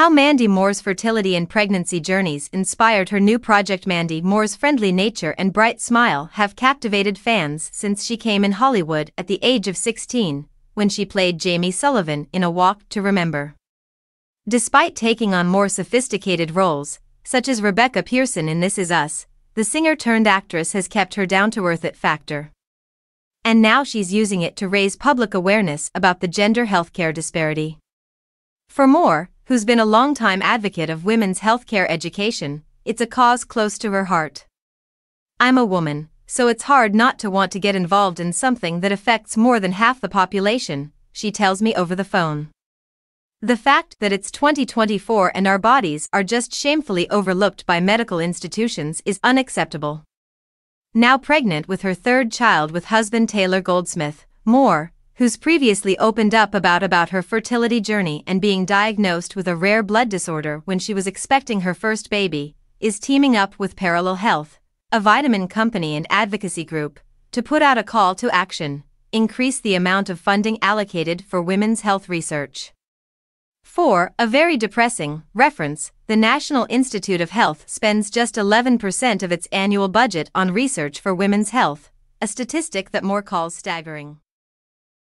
How Mandy Moore's fertility and pregnancy journeys inspired her new project Mandy Moore's friendly nature and bright smile have captivated fans since she came in Hollywood at the age of 16, when she played Jamie Sullivan in A Walk to Remember. Despite taking on more sophisticated roles, such as Rebecca Pearson in This Is Us, the singer turned actress has kept her down to earth it factor. And now she's using it to raise public awareness about the gender healthcare disparity. For Moore, who's been a longtime advocate of women's healthcare education, it's a cause close to her heart. I'm a woman, so it's hard not to want to get involved in something that affects more than half the population, she tells me over the phone. The fact that it's 2024 and our bodies are just shamefully overlooked by medical institutions is unacceptable. Now pregnant with her third child with husband Taylor Goldsmith, Moore, who's previously opened up about about her fertility journey and being diagnosed with a rare blood disorder when she was expecting her first baby, is teaming up with Parallel Health, a vitamin company and advocacy group, to put out a call to action, increase the amount of funding allocated for women's health research. 4. A very depressing reference the National Institute of Health spends just 11% of its annual budget on research for women's health, a statistic that Moore calls staggering.